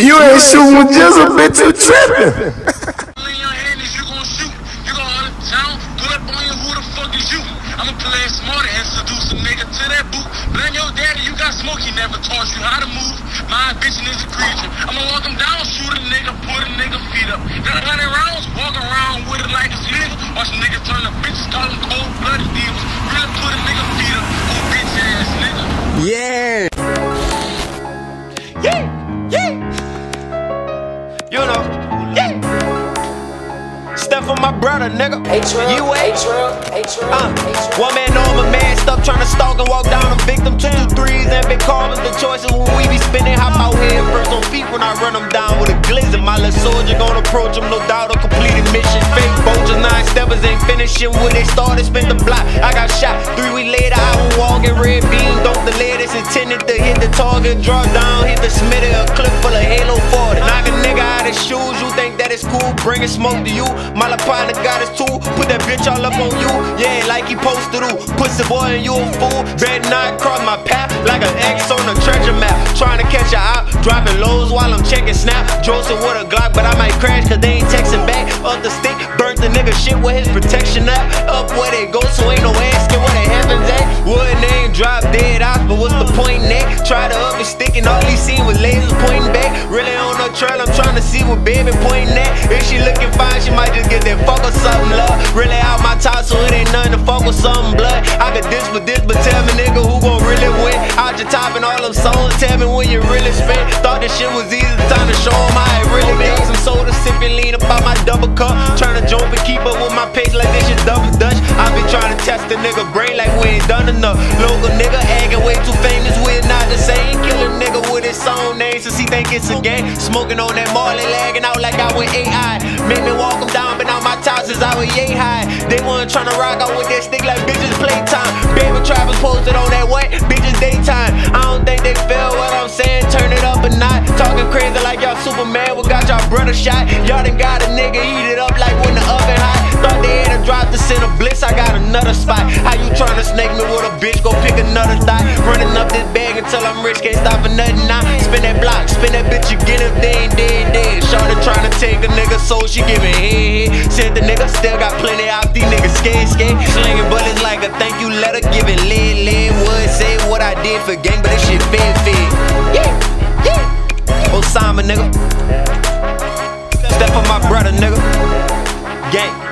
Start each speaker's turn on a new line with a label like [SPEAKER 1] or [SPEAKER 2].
[SPEAKER 1] You ain't shooting with just a bitch, you tripping.
[SPEAKER 2] in your hand is you gon' shoot. You gon' run to town, pull up on you, who the fuck is you? I'ma play and seduce a nigga to that boot. Blame your daddy, you got smoke, he never taught you how to move. My bitch is a creature. I'ma walk him down, shoot a nigga, put a nigga
[SPEAKER 3] for my brother, nigga. You ain't.
[SPEAKER 4] H-Real,
[SPEAKER 3] Uh, one man my man, stuff trying to stalk and walk down a victim. Two two threes and big carbons. The choices when we be spinning. Hop out head first on feet when I run them down with a glizzy. My little soldier gonna approach him, no doubt. A completed mission. Fake vultures, nine steppers ain't finishing when they started. Spin the block. I got shot. Three weeks later, I was walking red beam. Don't delay this. Intended to hit the target. Draw that? Bringing smoke to you. La got his tool. Put that bitch all up on you. Yeah, like he posted to. Pussy boy, and you a fool. Better not cross my path like an X on a treasure map. Trying to catch a out. Dropping lows while I'm checking snap. Joseph with a Glock, but I might crash cause they ain't texting back. Up the stick, burnt the nigga shit with his protection up. Up where they go, so ain't no asking what the heavens at. Wood name drop dead off, but what's the point in that? Try to up and stick and all he seen was lasers pointing back. Trail, I'm trying to see what baby pointing at. If she looking fine, she might just get that fuck or something, love. Really out my top, so it ain't nothing to fuck with something, blood. I could this with this, but tell me, nigga, who gon' really win? Out your top and all them songs, tell me when you really spent. Thought this shit was easy, time to show show 'em how it really been. Some soda sipping, lean up out my double cup. Trying to jump and keep up with my pace like this shit double dutch. I been trying to test the nigga brain like we ain't done enough. Local nigga acting name since he think it's a game. Smoking on that Marley, lagging out like I was AI. Made me walk him down, but on my top since I was yay high. They wasn't to rock out with that stick like bitches playtime. Baby Travis posted on that what? Bitches daytime. I don't think they feel what I'm saying. Turn it up a notch. Talking crazy like y'all Superman. We got y'all brother shot. Y'all done got a nigga eat it up like when the oven hot. Thought they had to drop the center bliss. I got another spot. How you tryna snake me with a bitch? Go pick another thought. Running up this bag until I'm rich. Can't stop for nothing Shorty tryna take a nigga soul. She giving head. Said the nigga still got plenty out. These niggas scared, scared. Slinging bullets like a thank you letter. Giving lead, lead. Would say what I did for gang, but this shit fed, fed. Yeah, yeah. Osama, nigga. Step for my brother, nigga. Gang.